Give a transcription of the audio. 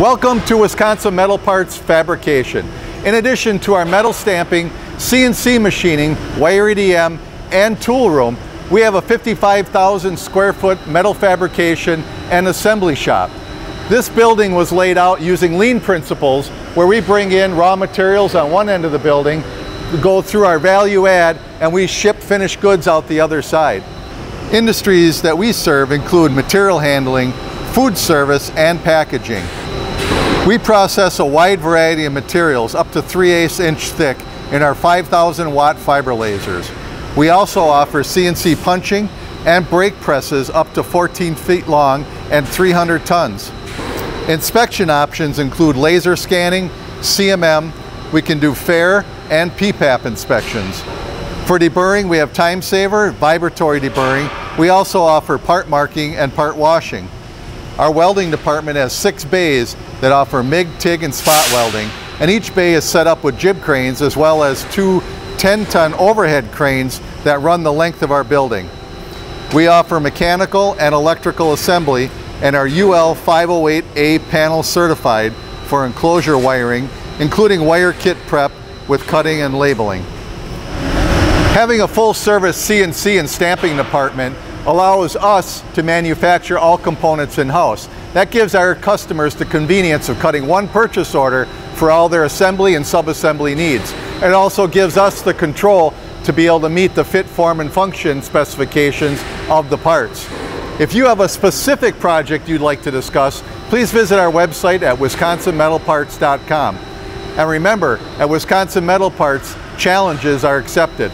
Welcome to Wisconsin Metal Parts Fabrication. In addition to our metal stamping, CNC machining, wire EDM, and tool room, we have a 55,000 square foot metal fabrication and assembly shop. This building was laid out using lean principles where we bring in raw materials on one end of the building, go through our value add, and we ship finished goods out the other side. Industries that we serve include material handling, food service, and packaging. We process a wide variety of materials up to 3 8 inch thick in our 5,000 watt fiber lasers. We also offer CNC punching and brake presses up to 14 feet long and 300 tons. Inspection options include laser scanning, CMM, we can do FAIR and PPAP inspections. For deburring, we have Timesaver, vibratory deburring. We also offer part marking and part washing. Our welding department has six bays that offer MIG, TIG, and spot welding, and each bay is set up with jib cranes as well as two 10-ton overhead cranes that run the length of our building. We offer mechanical and electrical assembly and are UL 508A panel certified for enclosure wiring, including wire kit prep with cutting and labeling. Having a full service CNC and stamping department allows us to manufacture all components in-house. That gives our customers the convenience of cutting one purchase order for all their assembly and sub-assembly needs. It also gives us the control to be able to meet the fit, form, and function specifications of the parts. If you have a specific project you'd like to discuss, please visit our website at wisconsinmetalparts.com. And remember, at Wisconsin Metal Parts, challenges are accepted.